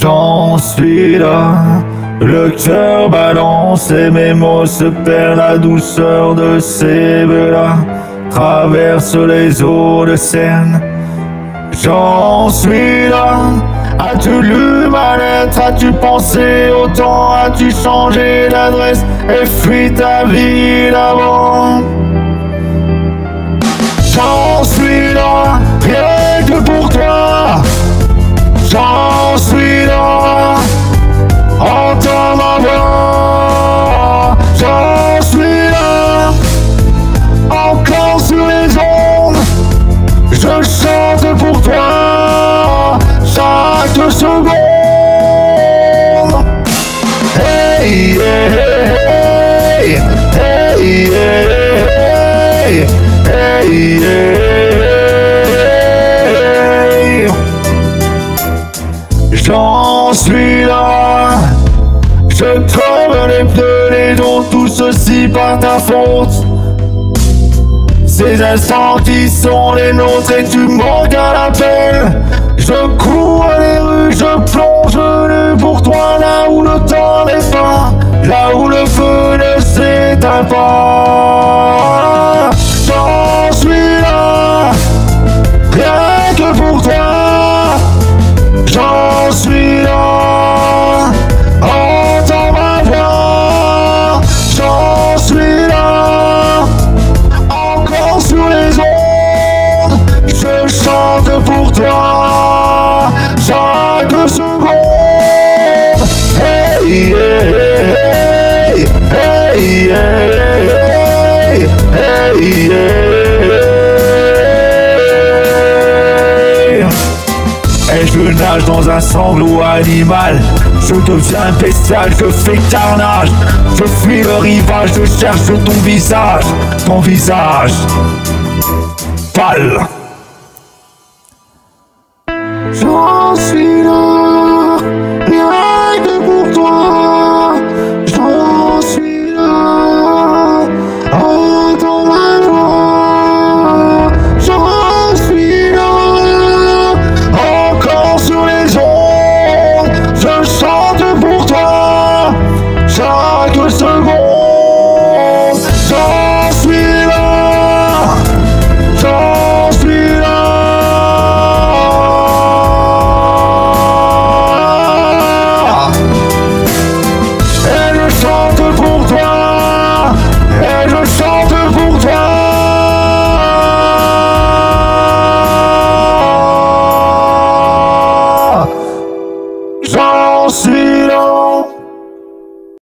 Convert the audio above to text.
J'en suis là, le cœur balance et mes mots se perdent, la douceur de ces là traverse les eaux de Seine. J'en suis là, as-tu lu ma lettre, as-tu pensé au temps, as-tu changé d'adresse? Et fui ta vie d'avant seconde. Hey, hey, hey, hey, hey, hey. J'en suis là, je creve les pneus, les dons, tout ceci par ta faute. Ces qui sont les nôtres et tu manques à l'appel. Je cours je plonge pour toi là où le temps n'est pas, là où le feu ne s'éteint pas. J'en suis là, rien que pour toi. J'en suis là, entends ma voix. J'en suis là, encore sur les ondes. Je chante pour toi, Et je nage dans un sanglot animal Je deviens bestial, je fais carnage Je fuis le rivage, je cherche ton visage Ton visage Pâle 我们成功